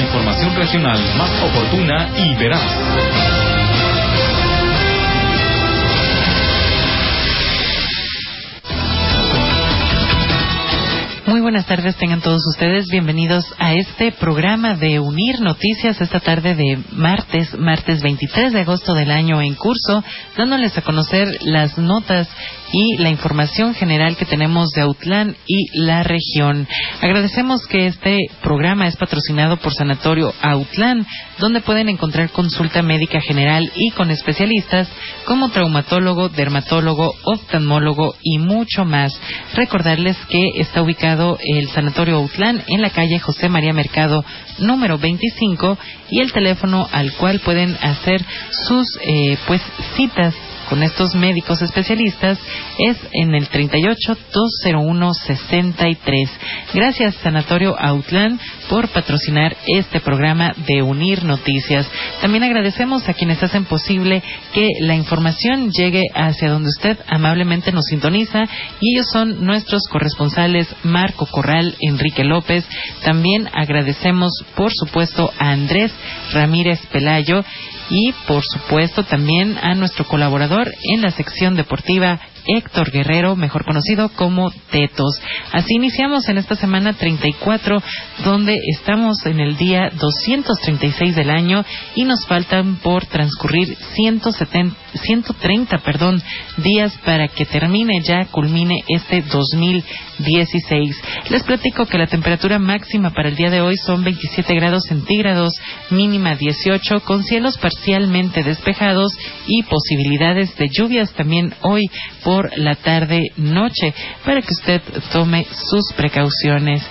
información regional más oportuna y veraz. Buenas tardes, tengan todos ustedes bienvenidos a este programa de Unir Noticias esta tarde de martes, martes 23 de agosto del año en curso, dándoles a conocer las notas y la información general que tenemos de Autlán y la región. Agradecemos que este programa es patrocinado por Sanatorio Autlán, donde pueden encontrar consulta médica general y con especialistas como traumatólogo, dermatólogo, oftalmólogo y mucho más. Recordarles que está ubicado el Sanatorio Autlán en la calle José María Mercado número 25 y el teléfono al cual pueden hacer sus eh, pues citas con estos médicos especialistas es en el 38 201 63. Gracias Sanatorio Outland por patrocinar este programa de Unir Noticias. También agradecemos a quienes hacen posible que la información llegue hacia donde usted amablemente nos sintoniza y ellos son nuestros corresponsales Marco Corral, Enrique López. También agradecemos por supuesto a Andrés Ramírez Pelayo y por supuesto también a nuestro colaborador en la sección deportiva Héctor Guerrero, mejor conocido como Tetos. Así iniciamos en esta semana 34, donde estamos en el día 236 del año y nos faltan por transcurrir 170, 130 perdón, días para que termine ya, culmine este 2016. Les platico que la temperatura máxima para el día de hoy son 27 grados centígrados, mínima 18, con cielos parcialmente despejados y posibilidades de lluvias también hoy por la tarde-noche para que usted tome sus precauciones.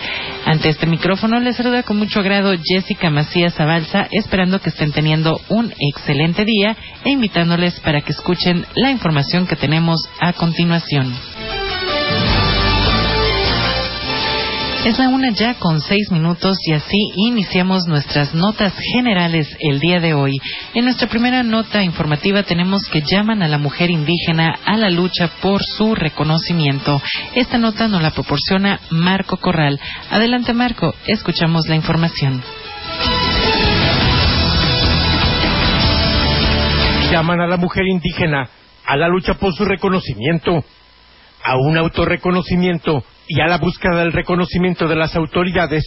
Ante este micrófono les saluda con mucho agrado Jessica Macías Abalza, esperando que estén teniendo un excelente día e invitándoles para que escuchen la información que tenemos a continuación. Es la una ya con seis minutos y así iniciamos nuestras notas generales el día de hoy. En nuestra primera nota informativa tenemos que llaman a la mujer indígena a la lucha por su reconocimiento. Esta nota nos la proporciona Marco Corral. Adelante Marco, escuchamos la información. Llaman a la mujer indígena a la lucha por su reconocimiento, a un autorreconocimiento y a la búsqueda del reconocimiento de las autoridades,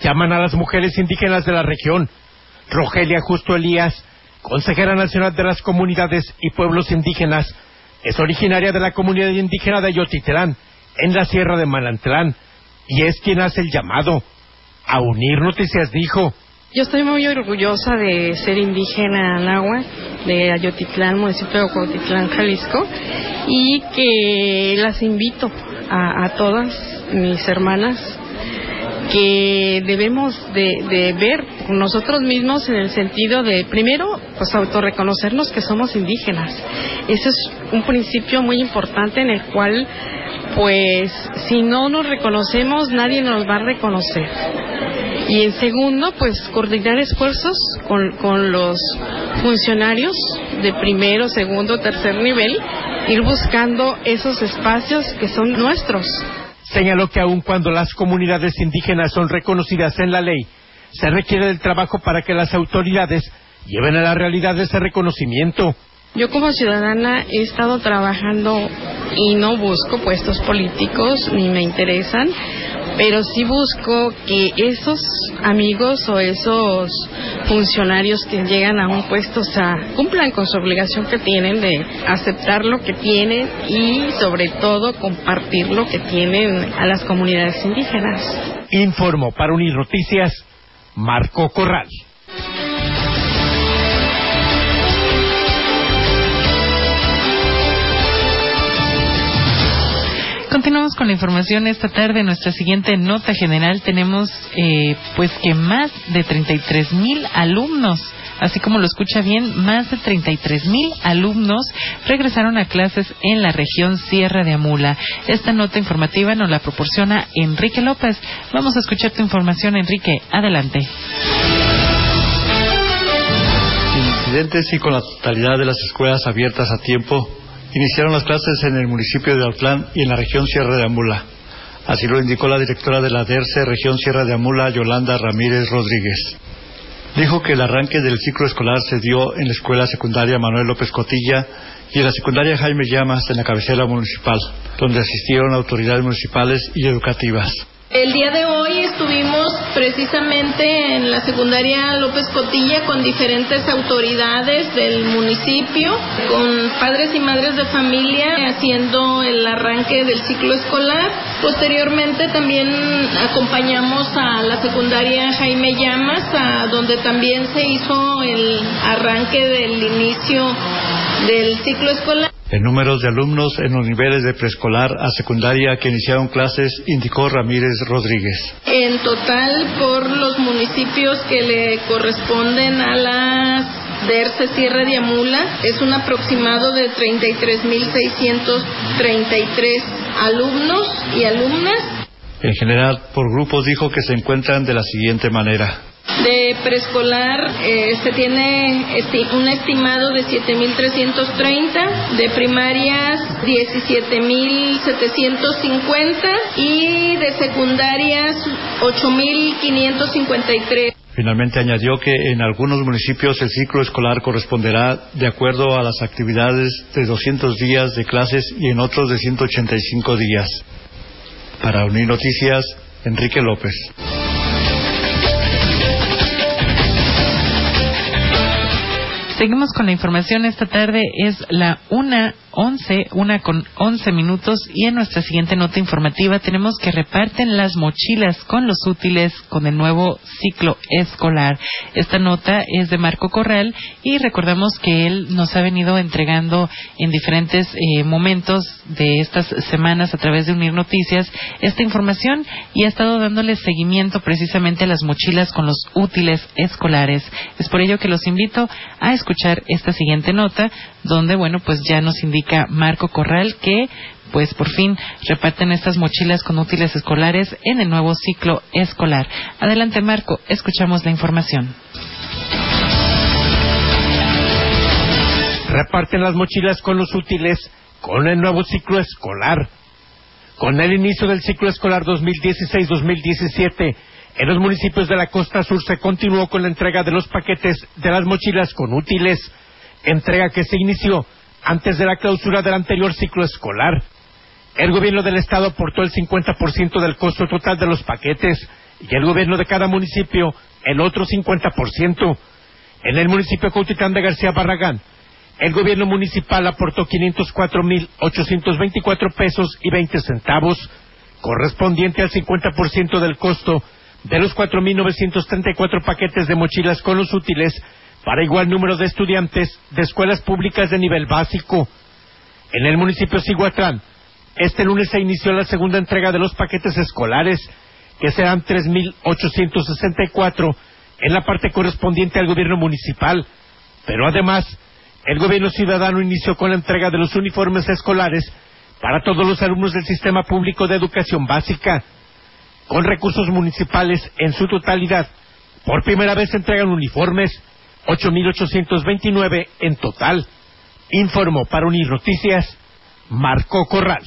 llaman a las mujeres indígenas de la región. Rogelia Justo Elías, consejera nacional de las comunidades y pueblos indígenas, es originaria de la comunidad indígena de Ayotitlán, en la sierra de Malantlán, y es quien hace el llamado. A unir noticias dijo. Yo estoy muy orgullosa de ser indígena agua de Ayotitlán, municipio de Ayotitlán, Jalisco, y que las invito a, todas mis hermanas que debemos de, ver nosotros mismos en el sentido de, primero, pues autorreconocernos que somos indígenas. Ese es un principio muy importante en el cual, pues, si no nos reconocemos, nadie nos va a reconocer. Y en segundo, pues, coordinar esfuerzos con, con los funcionarios de primero, segundo, tercer nivel ir buscando esos espacios que son nuestros. Señaló que aun cuando las comunidades indígenas son reconocidas en la ley, se requiere del trabajo para que las autoridades lleven a la realidad ese reconocimiento. Yo como ciudadana he estado trabajando y no busco puestos políticos ni me interesan, pero sí busco que esos amigos o esos funcionarios que llegan a un puesto o cumplan con su obligación que tienen de aceptar lo que tienen y sobre todo compartir lo que tienen a las comunidades indígenas. Informo para Unir Noticias, Marco Corral. Continuamos con la información esta tarde. En nuestra siguiente nota general tenemos eh, pues que más de 33 mil alumnos así como lo escucha bien, más de 33 mil alumnos regresaron a clases en la región Sierra de Amula. Esta nota informativa nos la proporciona Enrique López. Vamos a escuchar tu información, Enrique. Adelante. Incidentes y con la totalidad de las escuelas abiertas a tiempo, iniciaron las clases en el municipio de Autlán y en la región Sierra de Amula. Así lo indicó la directora de la DERCE, región Sierra de Amula, Yolanda Ramírez Rodríguez. Dijo que el arranque del ciclo escolar se dio en la escuela secundaria Manuel López Cotilla y en la secundaria Jaime Llamas en la cabecera municipal, donde asistieron autoridades municipales y educativas. El día de hoy estuvimos precisamente en la secundaria López Cotilla con diferentes autoridades del municipio, con padres y madres de familia haciendo el arranque del ciclo escolar. Posteriormente también acompañamos a la secundaria Jaime Llamas, a donde también se hizo el arranque del inicio del ciclo escolar. En números de alumnos en los niveles de preescolar a secundaria que iniciaron clases, indicó Ramírez Rodríguez. En total, por los municipios que le corresponden a la DERCE Sierra de Amula, es un aproximado de 33.633 alumnos y alumnas. En general, por grupos dijo que se encuentran de la siguiente manera. De preescolar eh, se tiene un estimado de 7.330, de primarias 17.750 y de secundarias 8.553. Finalmente añadió que en algunos municipios el ciclo escolar corresponderá de acuerdo a las actividades de 200 días de clases y en otros de 185 días. Para Unir Noticias, Enrique López. Seguimos con la información. Esta tarde es la una once, una con once minutos y en nuestra siguiente nota informativa tenemos que reparten las mochilas con los útiles con el nuevo ciclo escolar. Esta nota es de Marco Corral y recordamos que él nos ha venido entregando en diferentes eh, momentos de estas semanas a través de Unir Noticias esta información y ha estado dándole seguimiento precisamente a las mochilas con los útiles escolares. Es por ello que los invito a escuchar esta siguiente nota donde, bueno, pues ya nos indica Marco Corral que pues por fin reparten estas mochilas con útiles escolares en el nuevo ciclo escolar. Adelante Marco, escuchamos la información. Reparten las mochilas con los útiles con el nuevo ciclo escolar. Con el inicio del ciclo escolar 2016-2017, en los municipios de la costa sur se continuó con la entrega de los paquetes de las mochilas con útiles entrega que se inició antes de la clausura del anterior ciclo escolar. El gobierno del estado aportó el 50% del costo total de los paquetes y el gobierno de cada municipio el otro 50%. En el municipio Cautitlán de García Barragán, el gobierno municipal aportó 504.824 pesos y 20 centavos, correspondiente al 50% del costo de los 4.934 paquetes de mochilas con los útiles para igual número de estudiantes de escuelas públicas de nivel básico. En el municipio de Ciguatlán, este lunes se inició la segunda entrega de los paquetes escolares, que serán 3.864 en la parte correspondiente al gobierno municipal. Pero además, el gobierno ciudadano inició con la entrega de los uniformes escolares para todos los alumnos del sistema público de educación básica, con recursos municipales en su totalidad. Por primera vez se entregan uniformes 8.829 en total. Informó para Unir Noticias Marco Corral.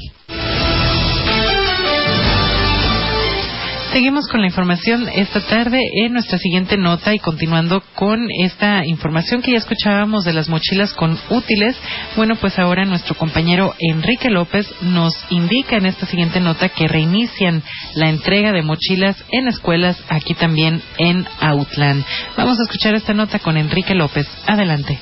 Seguimos con la información esta tarde en nuestra siguiente nota y continuando con esta información que ya escuchábamos de las mochilas con útiles. Bueno, pues ahora nuestro compañero Enrique López nos indica en esta siguiente nota que reinician la entrega de mochilas en escuelas aquí también en Outland. Vamos a escuchar esta nota con Enrique López. Adelante.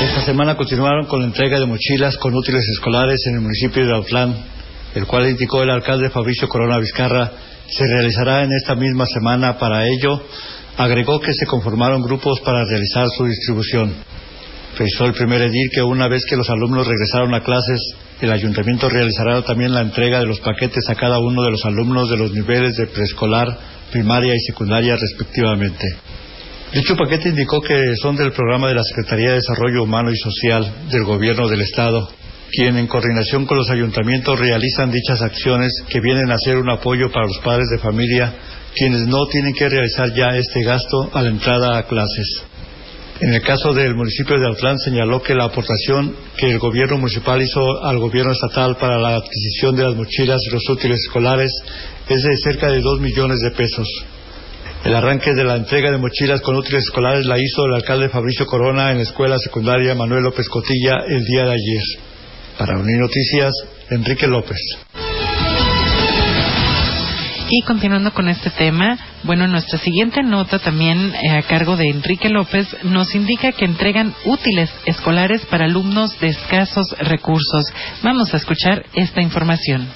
Esta semana continuaron con la entrega de mochilas con útiles escolares en el municipio de Outland el cual indicó el alcalde Fabricio Corona Vizcarra, se realizará en esta misma semana. Para ello, agregó que se conformaron grupos para realizar su distribución. Precisó el primer edil que una vez que los alumnos regresaron a clases, el ayuntamiento realizará también la entrega de los paquetes a cada uno de los alumnos de los niveles de preescolar, primaria y secundaria respectivamente. Dicho paquete indicó que son del programa de la Secretaría de Desarrollo Humano y Social del Gobierno del Estado quien en coordinación con los ayuntamientos realizan dichas acciones que vienen a ser un apoyo para los padres de familia, quienes no tienen que realizar ya este gasto a la entrada a clases. En el caso del municipio de Autlán señaló que la aportación que el gobierno municipal hizo al gobierno estatal para la adquisición de las mochilas y los útiles escolares es de cerca de dos millones de pesos. El arranque de la entrega de mochilas con útiles escolares la hizo el alcalde Fabricio Corona en la escuela secundaria Manuel López Cotilla el día de ayer. Para Unir Noticias, Enrique López. Y continuando con este tema, bueno, nuestra siguiente nota también eh, a cargo de Enrique López nos indica que entregan útiles escolares para alumnos de escasos recursos. Vamos a escuchar esta información.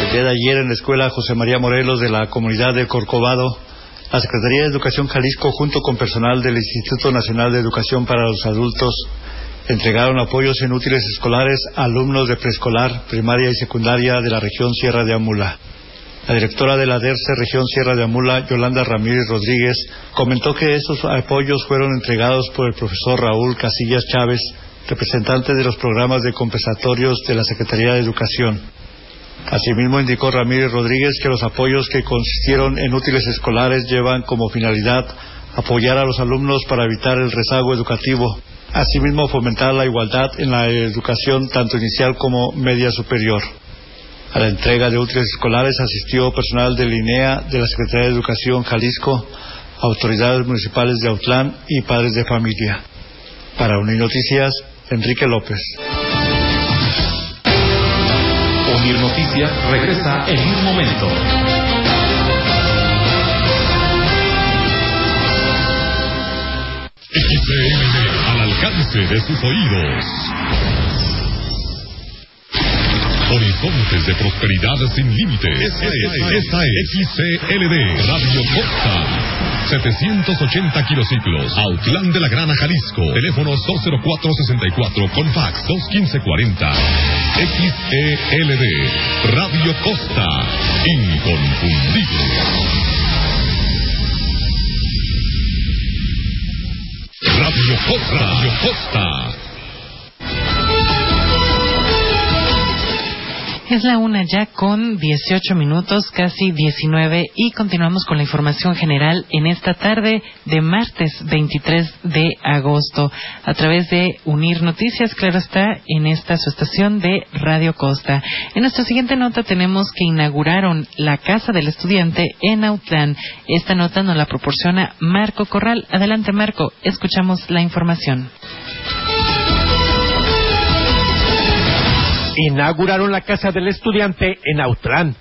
El día de ayer en la escuela José María Morelos de la comunidad de Corcovado, la Secretaría de Educación Jalisco junto con personal del Instituto Nacional de Educación para los Adultos entregaron apoyos en útiles escolares a alumnos de preescolar, primaria y secundaria de la región Sierra de Amula. La directora de la DERCE región Sierra de Amula, Yolanda Ramírez Rodríguez, comentó que esos apoyos fueron entregados por el profesor Raúl Casillas Chávez, representante de los programas de compensatorios de la Secretaría de Educación. Asimismo, indicó Ramírez Rodríguez que los apoyos que consistieron en útiles escolares llevan como finalidad apoyar a los alumnos para evitar el rezago educativo, asimismo fomentar la igualdad en la educación tanto inicial como media superior. A la entrega de útiles escolares asistió personal del INEA, de la Secretaría de Educación Jalisco, autoridades municipales de Autlán y padres de familia. Para Unir Noticias, Enrique López. Unir Noticias regresa en un momento. Alcance de sus oídos. Horizontes de prosperidad sin límites. Esta es, esta es XCLD Radio Costa. 780 kilociclos. Autlán de la Grana, Jalisco. Teléfonos 204-64 con fax 215-40. XELD. Radio Costa. Inconfundible. Radio Costa. Radio Costa. Es la una ya con 18 minutos, casi 19, y continuamos con la información general en esta tarde de martes 23 de agosto a través de Unir Noticias, claro está, en esta su estación de Radio Costa. En nuestra siguiente nota tenemos que inauguraron la Casa del Estudiante en Autlán. Esta nota nos la proporciona Marco Corral. Adelante, Marco, escuchamos la información. Inauguraron la Casa del Estudiante en Autlán.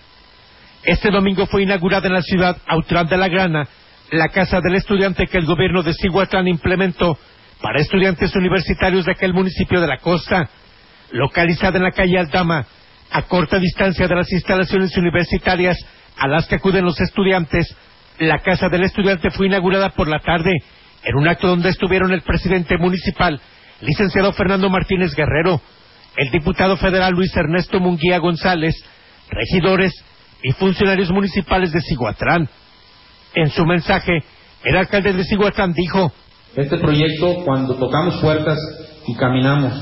Este domingo fue inaugurada en la ciudad Autlán de la Grana la Casa del Estudiante que el gobierno de Cihuatlán implementó para estudiantes universitarios de aquel municipio de la costa, localizada en la calle Aldama, a corta distancia de las instalaciones universitarias a las que acuden los estudiantes. La Casa del Estudiante fue inaugurada por la tarde en un acto donde estuvieron el presidente municipal, licenciado Fernando Martínez Guerrero, el diputado federal Luis Ernesto Munguía González, regidores y funcionarios municipales de Ciguatrán. En su mensaje, el alcalde de Ciguatrán dijo, Este proyecto, cuando tocamos puertas y caminamos,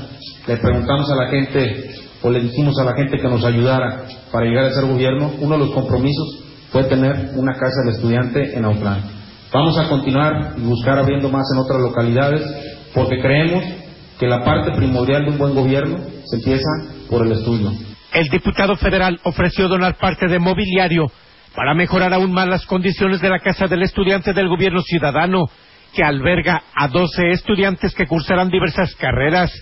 le preguntamos a la gente o le dijimos a la gente que nos ayudara para llegar a ser gobierno, uno de los compromisos fue tener una casa del estudiante en Autlán. Vamos a continuar y buscar abriendo más en otras localidades porque creemos que la parte primordial de un buen gobierno se empieza por el estudio. El diputado federal ofreció donar parte de mobiliario para mejorar aún más las condiciones de la Casa del Estudiante del Gobierno Ciudadano, que alberga a 12 estudiantes que cursarán diversas carreras.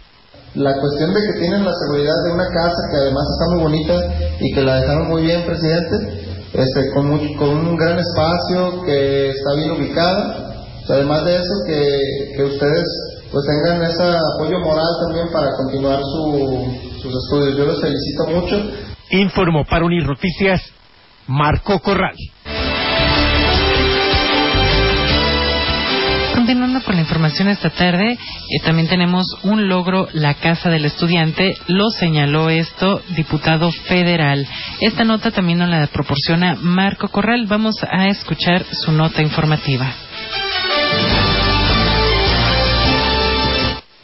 La cuestión de que tienen la seguridad de una casa que además está muy bonita y que la dejaron muy bien, presidente, este, con, un gran espacio, que está bien ubicada. además de eso, que, que ustedes pues tengan ese apoyo moral también para continuar sus estudios. Yo los felicito mucho. Informo para Unir Noticias, Marco Corral. Continuando con la información esta tarde, eh, también tenemos un logro, la Casa del Estudiante, lo señaló esto, diputado federal. Esta nota también nos la proporciona Marco Corral. Vamos a escuchar su nota informativa.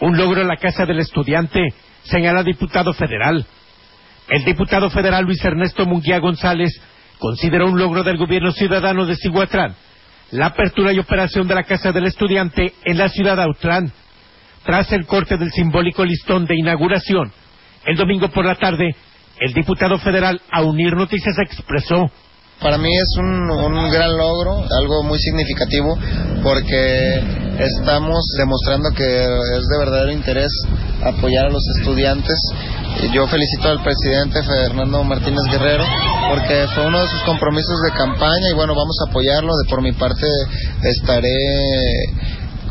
Un logro en la Casa del Estudiante, señala diputado federal. El diputado federal Luis Ernesto Munguía González consideró un logro del gobierno ciudadano de Cihuatlán la apertura y operación de la Casa del Estudiante en la ciudad de Autlán. Tras el corte del simbólico listón de inauguración, el domingo por la tarde, el diputado federal a Unir Noticias expresó Para mí es un, un gran logro, algo muy significativo, porque estamos demostrando que es de verdadero interés apoyar a los estudiantes. Yo felicito al presidente Fernando Martínez Guerrero porque fue uno de sus compromisos de campaña y bueno, vamos a apoyarlo. De por mi parte estaré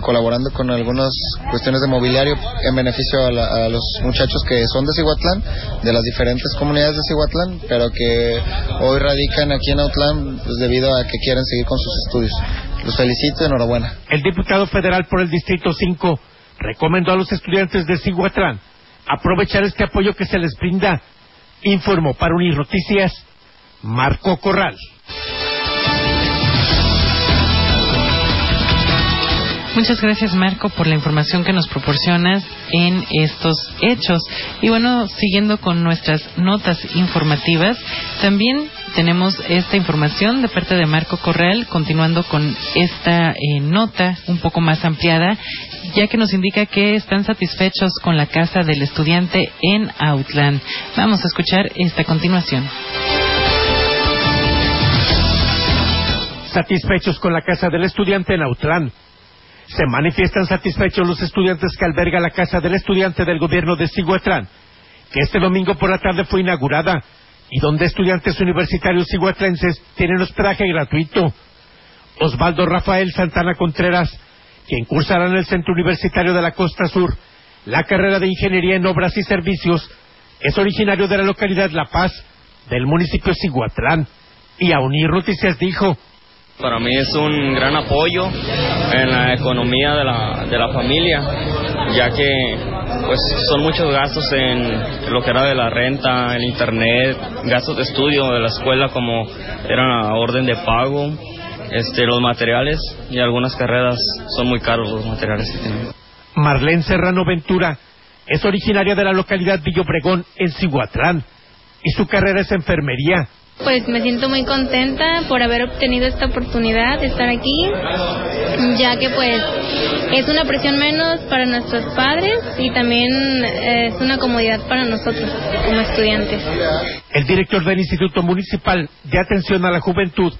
colaborando con algunas cuestiones de mobiliario en beneficio a, la- a los muchachos que son de Cihuatlán, de las diferentes comunidades de Cihuatlán, pero que hoy radican aquí en Autlán pues, debido a que quieren seguir con sus estudios. Los felicito enhorabuena. El diputado federal por el Distrito 5 recomendó a los estudiantes de Cihuatlán aprovechar este apoyo que se les brinda. Informó para Unir Noticias Marco Corral. Muchas gracias Marco por la información que nos proporcionas en estos hechos. Y bueno, siguiendo con nuestras notas informativas, también tenemos esta información de parte de Marco Corral, continuando con esta eh, nota un poco más ampliada, ya que nos indica que están satisfechos con la casa del estudiante en Outland. Vamos a escuchar esta continuación. Satisfechos con la casa del estudiante en Autlán. Se manifiestan satisfechos los estudiantes que alberga la casa del estudiante del gobierno de Cihuatlán, que este domingo por la tarde fue inaugurada y donde estudiantes universitarios cihuatlenses tienen hospedaje gratuito. Osvaldo Rafael Santana Contreras, quien cursará en el Centro Universitario de la Costa Sur la carrera de Ingeniería en Obras y Servicios, es originario de la localidad La Paz, del municipio de Cihuatlán, y a Unir Noticias dijo, Para mí es un gran apoyo en la economía de la, de la familia, ya que pues son muchos gastos en lo que era de la renta, el internet, gastos de estudio de la escuela como eran a orden de pago, este, los materiales y algunas carreras son muy caros los materiales que tenemos. Marlene Serrano Ventura es originaria de la localidad Villa Obregón, en Cihuatlán, y su carrera es enfermería. Pues me siento muy contenta por haber obtenido esta oportunidad de estar aquí, ya que pues es una presión menos para nuestros padres y también eh, es una comodidad para nosotros como estudiantes. El director del Instituto Municipal de Atención a la Juventud,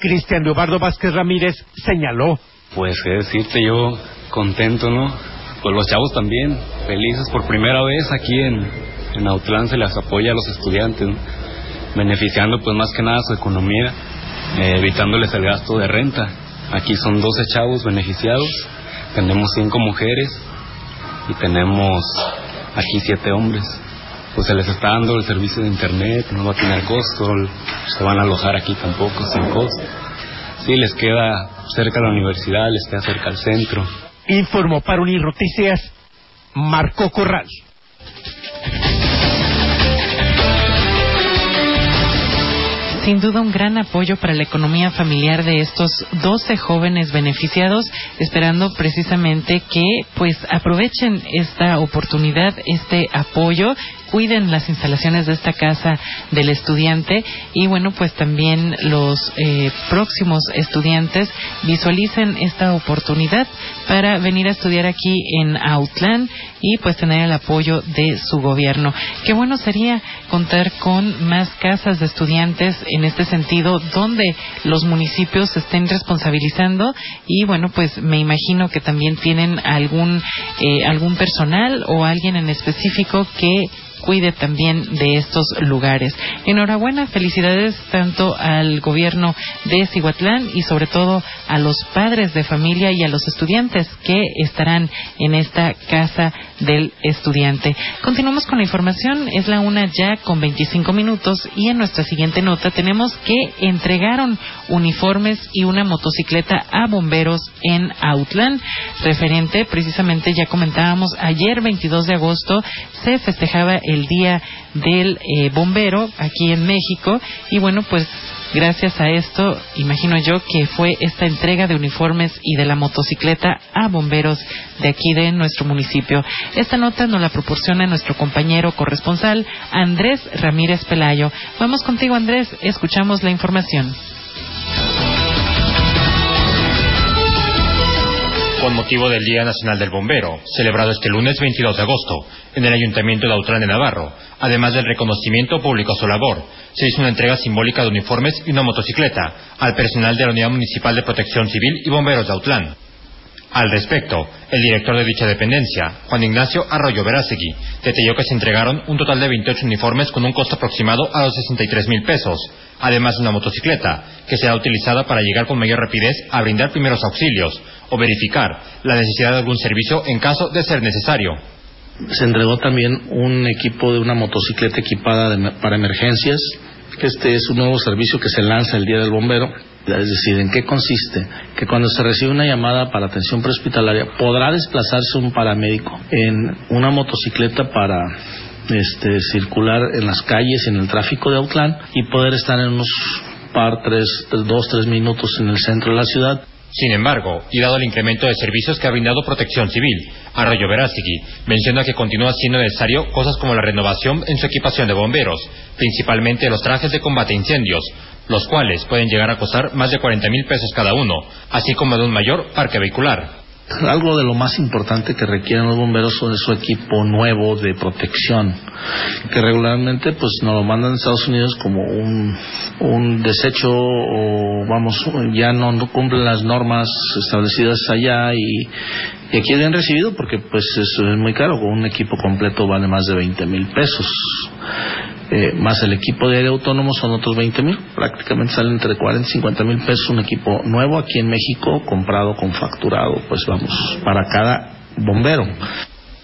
Cristian Leobardo Vázquez Ramírez, señaló. Pues qué decirte yo contento, ¿no? Pues los chavos también, felices por primera vez aquí en, en Autlán se les apoya a los estudiantes, ¿no? Beneficiando pues más que nada su economía, eh, evitándoles el gasto de renta. Aquí son 12 chavos beneficiados, tenemos 5 mujeres y tenemos aquí 7 hombres. Pues se les está dando el servicio de internet, no va a tener costo, se van a alojar aquí tampoco sin costo. Sí, les queda cerca la universidad, les queda cerca al centro. Informó para Unir Noticias Marco Corral. Sin duda un gran apoyo para la economía familiar de estos 12 jóvenes beneficiados, esperando precisamente que pues aprovechen esta oportunidad, este apoyo, cuiden las instalaciones de esta casa del estudiante y bueno pues también los eh, próximos estudiantes visualicen esta oportunidad para venir a estudiar aquí en Outland y pues tener el apoyo de su gobierno. Qué bueno sería contar con más casas de estudiantes en este sentido donde los municipios estén responsabilizando y bueno pues me imagino que también tienen algún eh, algún personal o alguien en específico que cuide también de estos lugares. Enhorabuena, felicidades tanto al gobierno de Cihuatlán y sobre todo a los padres de familia y a los estudiantes que estarán en esta casa del estudiante. Continuamos con la información, es la una ya con 25 minutos y en nuestra siguiente nota tenemos que entregaron uniformes y una motocicleta a bomberos en Outland, referente precisamente ya comentábamos ayer 22 de agosto se festejaba el día del eh, bombero aquí en México y bueno pues gracias a esto imagino yo que fue esta entrega de uniformes y de la motocicleta a bomberos de aquí de nuestro municipio. Esta nota nos la proporciona nuestro compañero corresponsal Andrés Ramírez Pelayo. Vamos contigo Andrés, escuchamos la información. Con motivo del Día Nacional del Bombero, celebrado este lunes 22 de agosto en el Ayuntamiento de Autlán de Navarro. Además del reconocimiento público a su labor, se hizo una entrega simbólica de uniformes y una motocicleta al personal de la Unidad Municipal de Protección Civil y Bomberos de Autlán. Al respecto, el director de dicha dependencia, Juan Ignacio Arroyo Verásegui, detalló que se entregaron un total de 28 uniformes con un costo aproximado a los 63 mil pesos, además de una motocicleta, que será utilizada para llegar con mayor rapidez a brindar primeros auxilios o verificar la necesidad de algún servicio en caso de ser necesario. Se entregó también un equipo de una motocicleta equipada para emergencias. Este es un nuevo servicio que se lanza el Día del Bombero es decir, ¿en qué consiste? Que cuando se recibe una llamada para atención prehospitalaria, podrá desplazarse un paramédico en una motocicleta para este, circular en las calles y en el tráfico de Autlán y poder estar en unos par, tres, dos, tres minutos en el centro de la ciudad. Sin embargo, y dado el incremento de servicios que ha brindado Protección Civil, Arroyo Verástegui menciona que continúa siendo necesario cosas como la renovación en su equipación de bomberos, principalmente los trajes de combate a incendios, los cuales pueden llegar a costar más de 40 mil pesos cada uno, así como de un mayor parque vehicular. Algo de lo más importante que requieren los bomberos es su equipo nuevo de protección, que regularmente pues nos lo mandan de Estados Unidos como un, un desecho o vamos, ya no cumplen las normas establecidas allá y, y aquí han recibido porque pues es muy caro, un equipo completo vale más de 20 mil pesos. Eh, más el equipo de aire autónomo son otros 20 mil, prácticamente salen entre 40 y 50 mil pesos un equipo nuevo aquí en México, comprado con facturado, pues vamos, para cada bombero.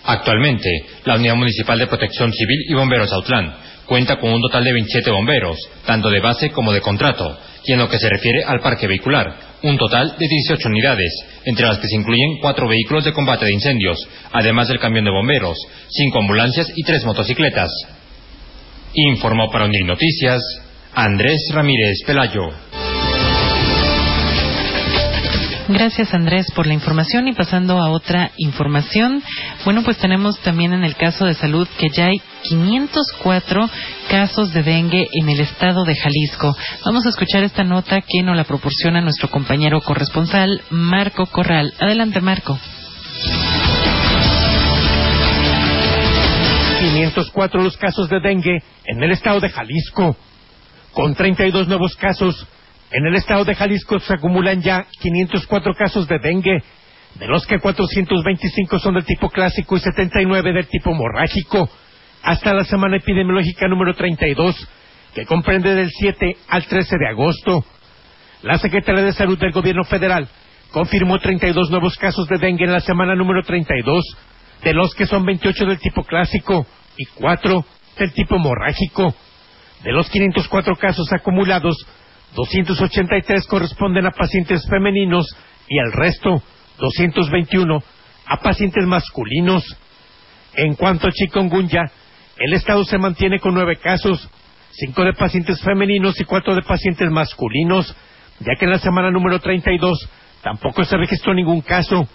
Actualmente, la Unidad Municipal de Protección Civil y Bomberos Autlán cuenta con un total de 27 bomberos, tanto de base como de contrato, y en lo que se refiere al parque vehicular, un total de 18 unidades, entre las que se incluyen cuatro vehículos de combate de incendios, además del camión de bomberos, cinco ambulancias y tres motocicletas. Informó para Unir Noticias Andrés Ramírez Pelayo. Gracias Andrés por la información y pasando a otra información. Bueno, pues tenemos también en el caso de salud que ya hay 504 casos de dengue en el estado de Jalisco. Vamos a escuchar esta nota que nos la proporciona nuestro compañero corresponsal Marco Corral. Adelante Marco. 504 los casos de dengue en el estado de Jalisco. Con 32 nuevos casos, en el estado de Jalisco se acumulan ya 504 casos de dengue, de los que 425 son del tipo clásico y 79 del tipo hemorrágico, hasta la semana epidemiológica número 32, que comprende del 7 al 13 de agosto. La Secretaría de Salud del Gobierno Federal confirmó 32 nuevos casos de dengue en la semana número 32, de los que son 28 del tipo clásico y 4 del tipo hemorrágico. De los 504 casos acumulados, 283 corresponden a pacientes femeninos y el resto, 221, a pacientes masculinos. En cuanto a chikungunya, el estado se mantiene con nueve casos, cinco de pacientes femeninos y cuatro de pacientes masculinos, ya que en la semana número 32 tampoco se registró ningún caso.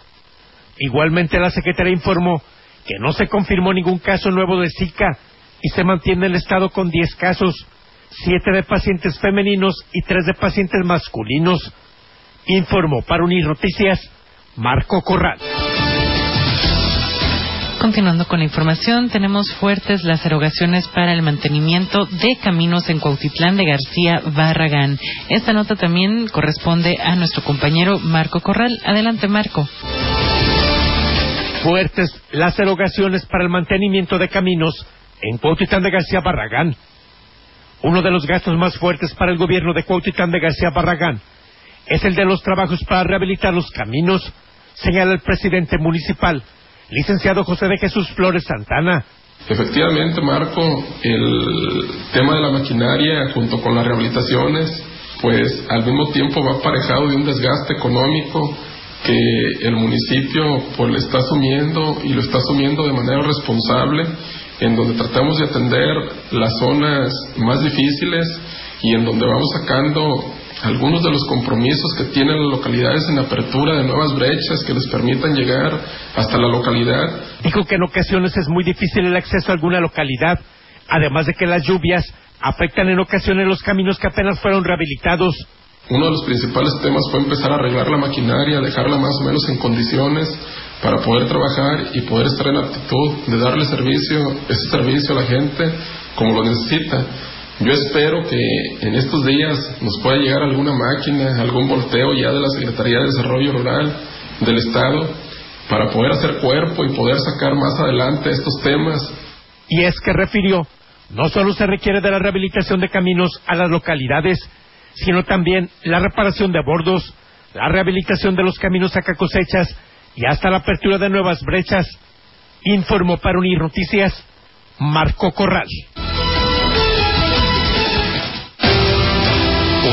Igualmente la Secretaría informó que no se confirmó ningún caso nuevo de Zika y se mantiene el estado con 10 casos, 7 de pacientes femeninos y 3 de pacientes masculinos. Informó para Unir Noticias Marco Corral. Continuando con la información, tenemos fuertes las erogaciones para el mantenimiento de caminos en Cuautitlán de García Barragán. Esta nota también corresponde a nuestro compañero Marco Corral. Adelante, Marco fuertes las erogaciones para el mantenimiento de caminos en Cuautitlán de García Barragán. Uno de los gastos más fuertes para el gobierno de Cuautitlán de García Barragán es el de los trabajos para rehabilitar los caminos, señala el presidente municipal, licenciado José de Jesús Flores Santana. Efectivamente, Marco, el tema de la maquinaria junto con las rehabilitaciones, pues al mismo tiempo va aparejado de un desgaste económico que el municipio pues le está asumiendo y lo está asumiendo de manera responsable, en donde tratamos de atender las zonas más difíciles y en donde vamos sacando algunos de los compromisos que tienen las localidades en apertura de nuevas brechas que les permitan llegar hasta la localidad. Dijo que en ocasiones es muy difícil el acceso a alguna localidad, además de que las lluvias afectan en ocasiones los caminos que apenas fueron rehabilitados. Uno de los principales temas fue empezar a arreglar la maquinaria, dejarla más o menos en condiciones para poder trabajar y poder estar en actitud de darle servicio, ese servicio a la gente como lo necesita. Yo espero que en estos días nos pueda llegar alguna máquina, algún volteo ya de la Secretaría de Desarrollo Rural del Estado para poder hacer cuerpo y poder sacar más adelante estos temas. Y es que refirió, no solo se requiere de la rehabilitación de caminos a las localidades, sino también la reparación de bordos, la rehabilitación de los caminos a cosechas y hasta la apertura de nuevas brechas. Informó para Unir Noticias Marco Corral.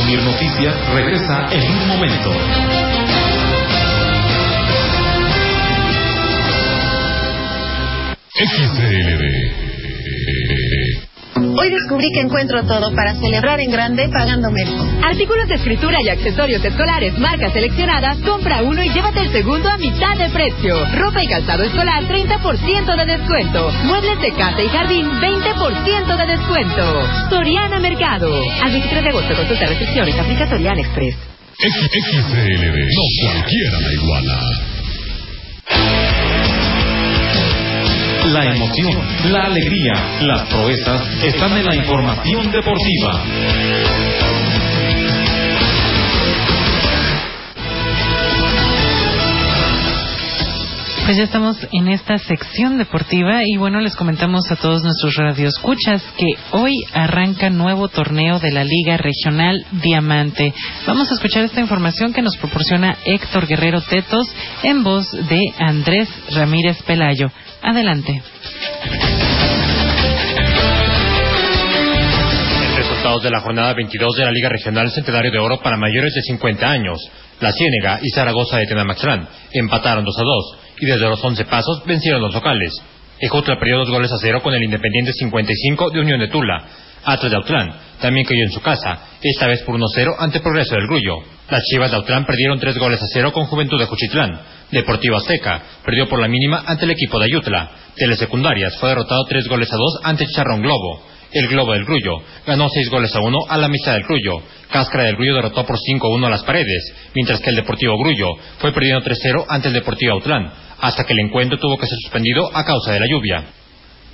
Unir Noticias regresa en un momento. XCLD. Hoy descubrí que encuentro todo para celebrar en grande pagando menos. Artículos de escritura y accesorios escolares, marcas seleccionadas, compra uno y llévate el segundo a mitad de precio. Ropa y calzado escolar, 30% de descuento. Muebles de casa y jardín, 20% de descuento. Soriana Mercado. Al 23 de agosto consulta restricciones, aplica Soriana Express. La emoción, la alegría, las proezas están en la información deportiva. Pues ya estamos en esta sección deportiva y bueno, les comentamos a todos nuestros radioescuchas que hoy arranca nuevo torneo de la Liga Regional Diamante. Vamos a escuchar esta información que nos proporciona Héctor Guerrero Tetos en voz de Andrés Ramírez Pelayo. Adelante. Resultados de la jornada 22 de la Liga Regional Centenario de Oro para mayores de 50 años. La Ciénega y Zaragoza de Tenamaxlán empataron 2 a 2 y desde los 11 pasos vencieron los locales. Ejutla perdió dos goles a cero con el Independiente 55 de Unión de Tula. Atlas de Autlán también cayó en su casa, esta vez por 1-0 ante Progreso del Grullo. Las Chivas de Autlán perdieron tres goles a cero con Juventud de Juchitlán. Deportivo Azteca perdió por la mínima ante el equipo de Ayutla. Telesecundarias fue derrotado tres goles a dos ante Charrón Globo. El Globo del Grullo ganó seis goles a uno a la Misa del Grullo. Cáscara del Grullo derrotó por 5-1 a las paredes, mientras que el Deportivo Grullo fue perdiendo 3-0 ante el Deportivo Autlán, hasta que el encuentro tuvo que ser suspendido a causa de la lluvia.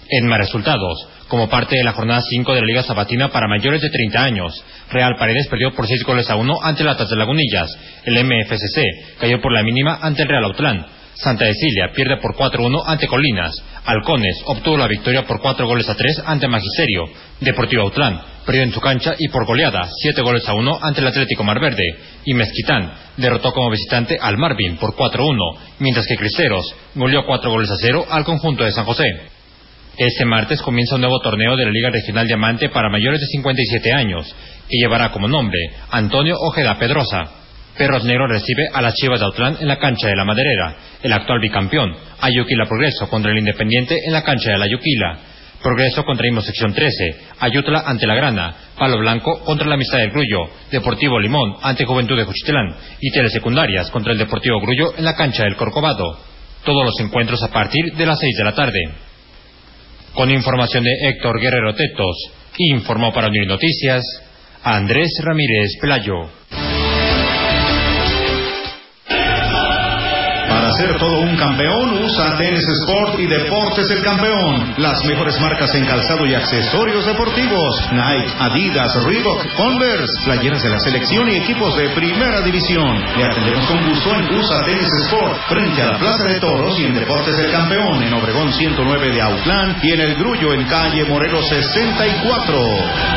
En más resultados, como parte de la jornada 5 de la Liga Sabatina para mayores de 30 años, Real Paredes perdió por 6 goles a 1 ante Latas de Lagunillas. El MFCC cayó por la mínima ante el Real Autlán. Santa Cecilia pierde por 4-1 ante Colinas. Halcones obtuvo la victoria por 4 goles a 3 ante Magisterio. Deportivo Autlán perdió en su cancha y por goleada 7 goles a 1 ante el Atlético Mar Verde. Y Mezquitán derrotó como visitante al Marvin por 4-1, mientras que Cristeros goleó 4 goles a 0 al conjunto de San José. Este martes comienza un nuevo torneo de la Liga Regional Diamante para mayores de 57 años, que llevará como nombre Antonio Ojeda Pedrosa. Perros Negros recibe a las Chivas de Autlán en la cancha de la Maderera. El actual bicampeón, Ayuquila Progreso contra el Independiente en la cancha de la Ayuquila. Progreso contra Imo Sección 13, Ayutla ante la Grana, Palo Blanco contra la Amistad del Grullo, Deportivo Limón ante Juventud de Juchitelán y Telesecundarias contra el Deportivo Grullo en la cancha del Corcovado. Todos los encuentros a partir de las 6 de la tarde. Con información de Héctor Guerrero Tetos, informó para Unir Noticias Andrés Ramírez Pelayo. Ser todo un campeón, usa Tenis Sport y Deportes El Campeón. Las mejores marcas en calzado y accesorios deportivos. Nike, Adidas, Reebok, Converse, playeras de la selección y equipos de primera división. Le atendemos con gusto en USA Tenis Sport, frente a la Plaza de Toros y en Deportes El Campeón, en Obregón 109 de Autlán y en El Grullo en calle Morelos 64.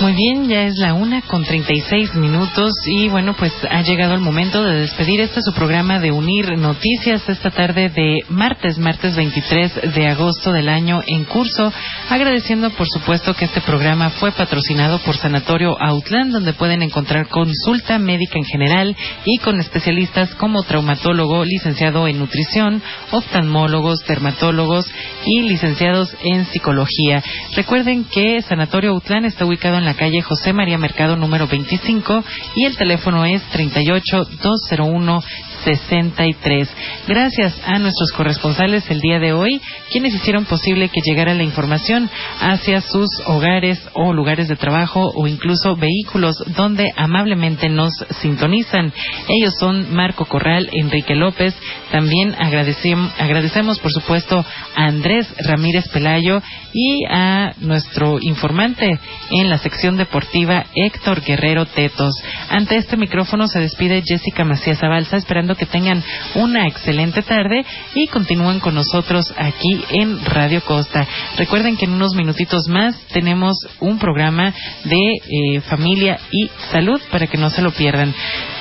Muy bien, ya es la una con 36 minutos y bueno, pues ha llegado el momento de despedir este su programa de Unir Noticias esta tarde de martes, martes 23 de agosto del año en curso, agradeciendo por supuesto que este programa fue patrocinado por Sanatorio Outland, donde pueden encontrar consulta médica en general y con especialistas como traumatólogo, licenciado en nutrición, oftalmólogos, dermatólogos y licenciados en psicología. Recuerden que Sanatorio Outland está ubicado en la calle José María Mercado número 25 y el teléfono es 38 201 63. Gracias a nuestros corresponsales el día de hoy, quienes hicieron posible que llegara la información hacia sus hogares o lugares de trabajo o incluso vehículos donde amablemente nos sintonizan. Ellos son Marco Corral, Enrique López. También agradecemos, por supuesto, a Andrés Ramírez Pelayo y a nuestro informante en la sección deportiva, Héctor Guerrero Tetos. Ante este micrófono se despide Jessica Macías Abalza, esperando que tengan una excelente tarde y continúen con nosotros aquí en Radio Costa. Recuerden que en unos minutitos más tenemos un programa de eh, familia y salud para que no se lo pierdan.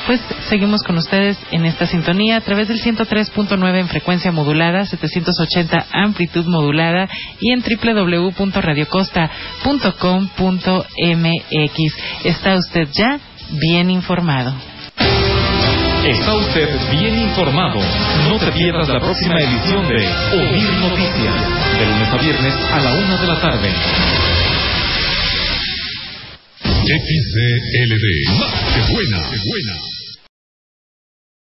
Pues seguimos con ustedes en esta sintonía a través del 103.9 en frecuencia modulada, 780 amplitud modulada y en www.radiocosta.com.mx. Está usted ya bien informado. Está usted bien informado. No te pierdas la próxima edición de Oír Noticias, de lunes a viernes a la una de la tarde. XCLD, más que buena, que buena.